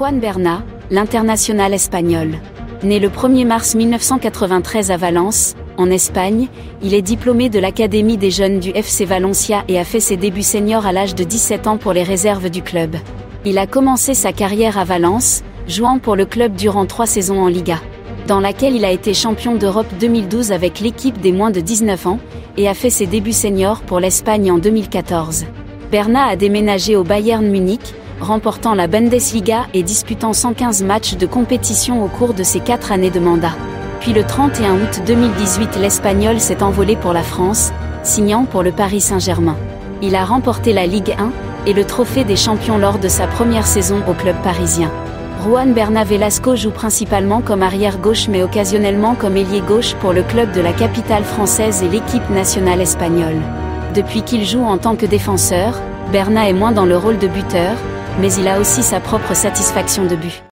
Juan Berna, l'international espagnol. Né le 1er mars 1993 à Valence, en Espagne, il est diplômé de l'Académie des jeunes du FC Valencia et a fait ses débuts seniors à l'âge de 17 ans pour les réserves du club. Il a commencé sa carrière à Valence, jouant pour le club durant trois saisons en Liga, dans laquelle il a été champion d'Europe 2012 avec l'équipe des moins de 19 ans, et a fait ses débuts seniors pour l'Espagne en 2014. Berna a déménagé au Bayern Munich, remportant la Bundesliga et disputant 115 matchs de compétition au cours de ses quatre années de mandat. Puis le 31 août 2018 l'Espagnol s'est envolé pour la France, signant pour le Paris Saint-Germain. Il a remporté la Ligue 1 et le trophée des champions lors de sa première saison au club parisien. Juan Berna Velasco joue principalement comme arrière gauche mais occasionnellement comme ailier gauche pour le club de la capitale française et l'équipe nationale espagnole. Depuis qu'il joue en tant que défenseur, Berna est moins dans le rôle de buteur, mais il a aussi sa propre satisfaction de but.